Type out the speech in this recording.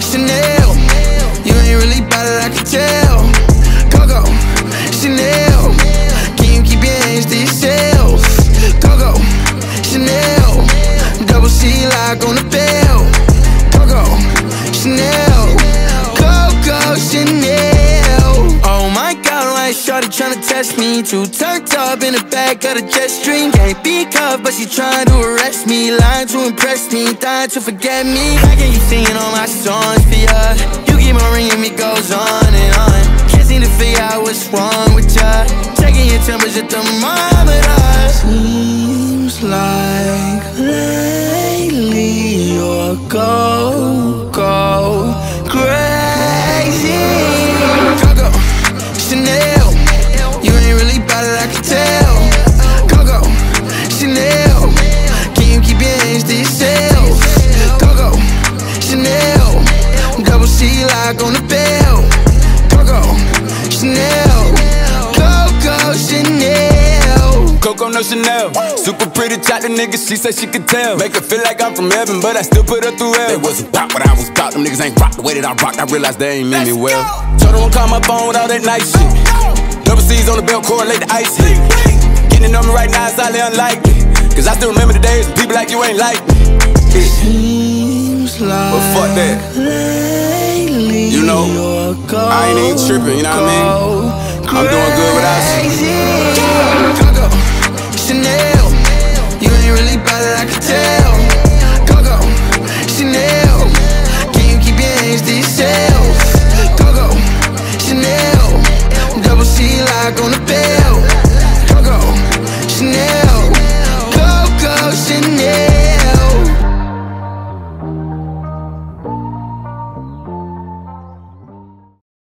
Chanel, tryna test me. Too turned up in the back of the jet stream. Can't be cuffed, but she trying to arrest me. Lying to impress me, dying to forget me. How can you singing all my songs for ya? You keep on ringing, it goes on and on. Can't seem to figure out what's wrong with ya. Checking your temperature thermometer. C lock on the bell. Coco, Chanel, Coco, Chanel. Coco no Chanel. Super pretty chocolate nigga, she said she could tell. Make her feel like I'm from heaven, but I still put her through hell. They wasn't pop what I was pop. Them niggas ain't rock the way that I rock. I realized they ain't mean me well. Told her don't call my phone with all that nice shit. Double C's on the belt, correlate the ice hit. Getting it on me right now is highly unlikely. Cause I still remember the days when people like you ain't like me. Seems like But fuck that. I ain't even tripping, you know what I mean? I'm doing good without you. Coco, Chanel, you ain't really bad, I can tell.